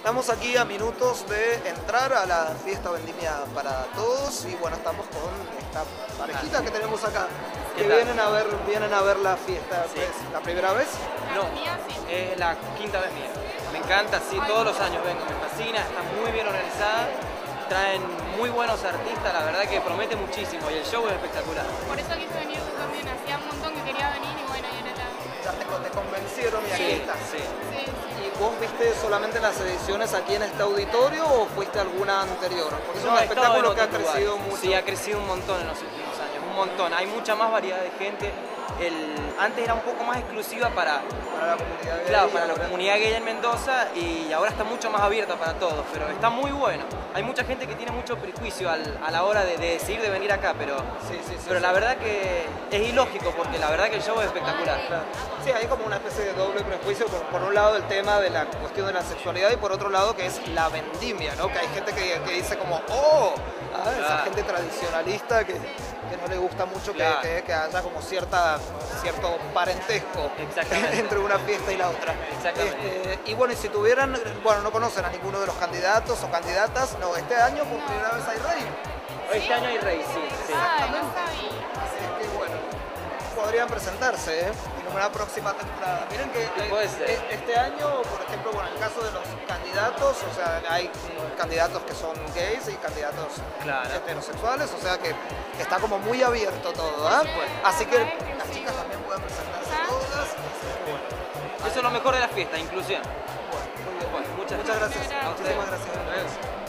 Estamos aquí a minutos de entrar a la fiesta vendimia para todos y bueno, estamos con esta parejita que tenemos acá, que vienen a ver vienen a ver la fiesta. Sí. ¿Es la primera vez? No, es la quinta vez mía. Me encanta, sí, todos los años vengo, me fascina, está muy bien organizada, traen muy buenos artistas, la verdad que promete muchísimo y el show es espectacular. Por eso quise venir yo también, hacía un montón que quería venir y bueno, y ahora ya. Aquí Sí, sí. ¿Y vos viste solamente las ediciones aquí en este auditorio o fuiste alguna anterior? Porque es un espectáculo que ha crecido mucho. Sí, ha crecido un montón en los últimos años, un montón. Hay mucha más variedad de gente. El, antes era un poco más exclusiva para, para la comunidad gay, claro, para la comunidad gay en Mendoza y ahora está mucho más abierta para todos, pero está muy bueno. Hay mucha gente que tiene mucho prejuicio al- a la hora de, de decidir de venir acá, pero, Sí, sí, sí, pero la verdad que es ilógico porque la verdad que el show es espectacular. Claro. Sí, hay como una especie de doble prejuicio, por, por un lado el tema de la cuestión de la sexualidad y por otro lado que es la vendimia, ¿no? Que hay gente que, que dice como, oh, ah, esa Claro. gente tradicionalista que, que no le gusta mucho que haya como cierta, cierto parentesco entre una fiesta y la otra. Exactamente. Este, y bueno, y si tuvieran, bueno, no conocen a ninguno de los candidatos o candidatas, no, este año por primera vez hay rey. Este año hay rey, sí. sí. Ay, no sabía. Así que bueno, podrían presentarse ¿eh? en una próxima temporada. Miren que eh, eh, este año, por ejemplo, bueno, en el caso de los candidatos, o sea, hay candidatos que son gays y candidatos Claro. heterosexuales, o sea que está como muy abierto todo, ¿ah? Bueno. Así que las chicas también pueden presentarse todas. bueno, Eso es lo mejor de la fiesta, inclusión. muy bien. Bueno, muchas, Muchas gracias. Muchas gracias. Muchísimas gracias.